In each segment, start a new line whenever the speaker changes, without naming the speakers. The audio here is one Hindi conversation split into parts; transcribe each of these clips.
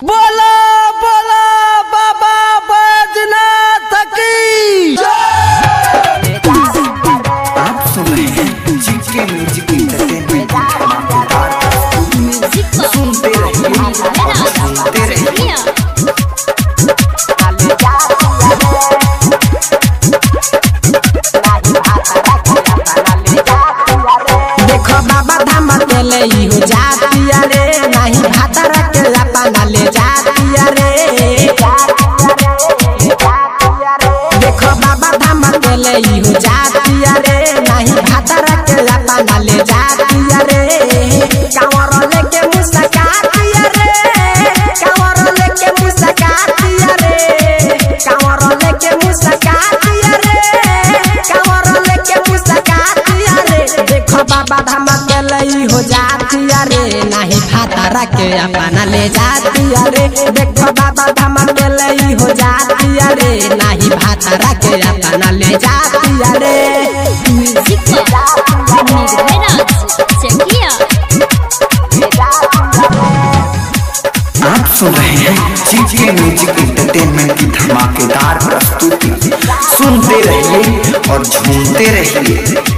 बोला बोला बाबा बैजनाथ की
आप सुन रहे हैं जीके म्यूज़िक एंटरटेनमेंट सुनते रहिए सुनते रहिए।
देखो बाबा धाम ही जातिया रे नहीं भातर देखो बाबा धाम अकेले ही हो जातिया रे नहीं ले रे नहीं के अपना ले जातिया रे देखो बाबा धाम अकेले ही हो जातिया रे नहीं भातारा के अपना ले जातिया रे
आप सुन रहे हैं जीके म्यूज़िक एंटरटेनमेंट की धमाकेदार प्रस्तुति। सुनते रहिए और झूमते रहिए।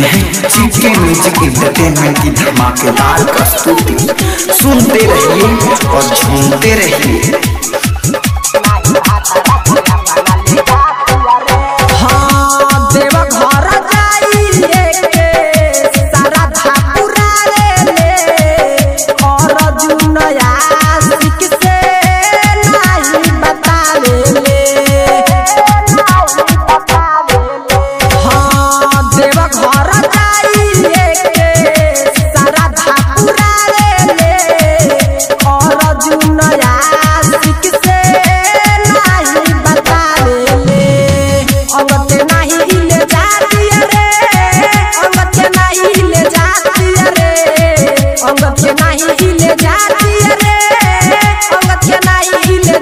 जीके म्यूज़िक एंटरटेनमेंट की धमाकेदार प्रस्तुति सुनते रहिए और झूमते रहिए
हाँ, अंगत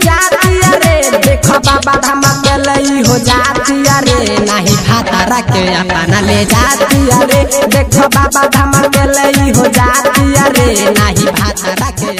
जाती रे देखो बाबा धामा के लई हो जाती रे नहीं भातारा के अपना ले जाती रे देखो बाबा धामा के लई हो जाती रे नहीं भातारा के